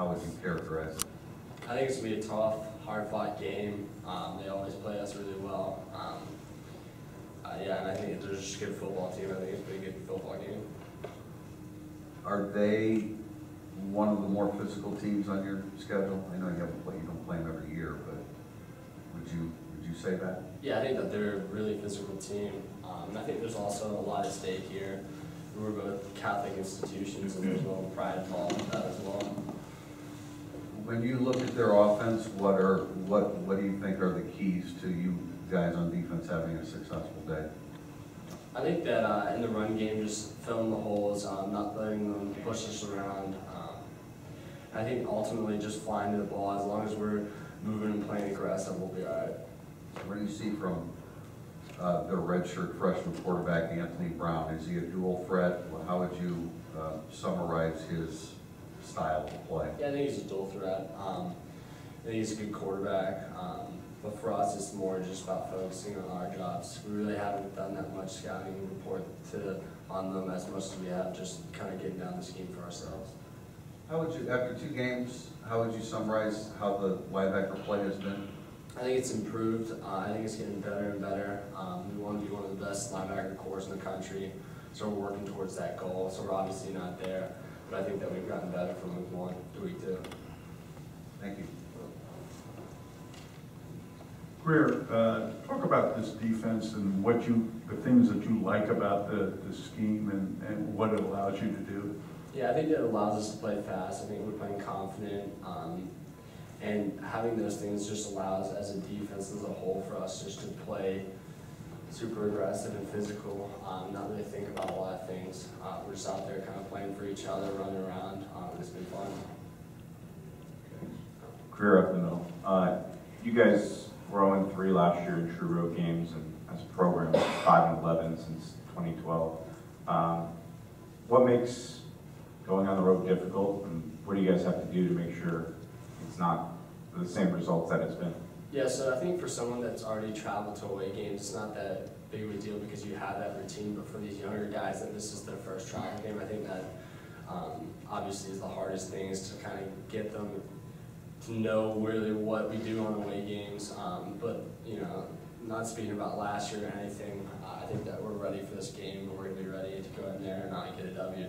how would you characterize it? I think it's gonna be a tough, hard-fought game. Um, they always play us really well. Um, uh, yeah, and I think they're just a good football team. I think it's a pretty good football game. Are they one of the more physical teams on your schedule? I know you haven't played, you don't play them every year, but would you, would you say that? Yeah, I think that they're a really physical team. Um, and I think there's also a lot at stake here. We're both Catholic institutions, and there's a little pride involved with that as well. When you look at their offense, what are, what, what do you think are the keys to you guys on defense having a successful day? I think that uh, in the run game, just filling the holes, um, not letting them push us around. Um, I think ultimately just flying to the ball, as long as we're moving and playing aggressive, we'll be all right. What do you see from uh, their redshirt freshman quarterback, Anthony Brown? Is he a dual threat? How would you uh, summarize his style of play? Yeah, I think he's a dual threat. Um, I think he's a good quarterback. Um, but for us, it's more just about focusing on our jobs. We really haven't done that much scouting report to on them as much as we have just kind of getting down the scheme for ourselves. How would you, after two games, how would you summarize how the linebacker play has been? I think it's improved. Uh, I think it's getting better and better. Um, we want to be one of the best linebacker corps in the country, so we're working towards that goal. So we're obviously not there, but I think that we've gotten better from week one to week two. Thank you. Greer, uh, talk about this defense and what you, the things that you like about the, the scheme and, and what it allows you to do. Yeah, I think it allows us to play fast. I think we're playing confident. Um, and having those things just allows, as a defense as a whole, for us just to play super aggressive and physical, um, not really think about a lot of things. Uh, we're just out there kind of playing for each other, running around. Um, it's been fun. Greer up the middle. Uh, you guys were 0 3 last year in true road games, and as a program, 5 and 11 since 2012. Um, what makes going on the road difficult, and what do you guys have to do to make sure it's not the same results that it's been? Yeah, so I think for someone that's already traveled to away games, it's not that big of a deal because you have that routine. But for these younger guys, that this is their first travel game, I think that um, obviously is the hardest thing is to kind of get them to know really what we do on away games. Um, but you know, not speaking about last year or anything, uh, I think that we're ready for this game and we're gonna be ready to go in there and not get a W.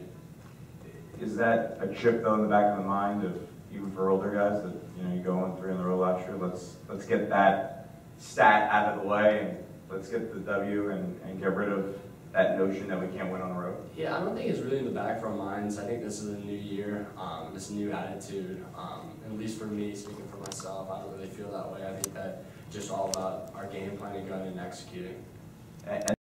Is that a chip though in the back of the mind of even for older guys that you know you go on three in the row last year? Let's let's get that stat out of the way and let's get the W and, and get rid of that notion that we can't win on the road. Yeah, I don't think it's really in the back of our minds. I think this is a new year, um, this new attitude. Um, at least for me, speaking for myself, I don't really feel that way. I think that just all about our game plan and going and executing. And,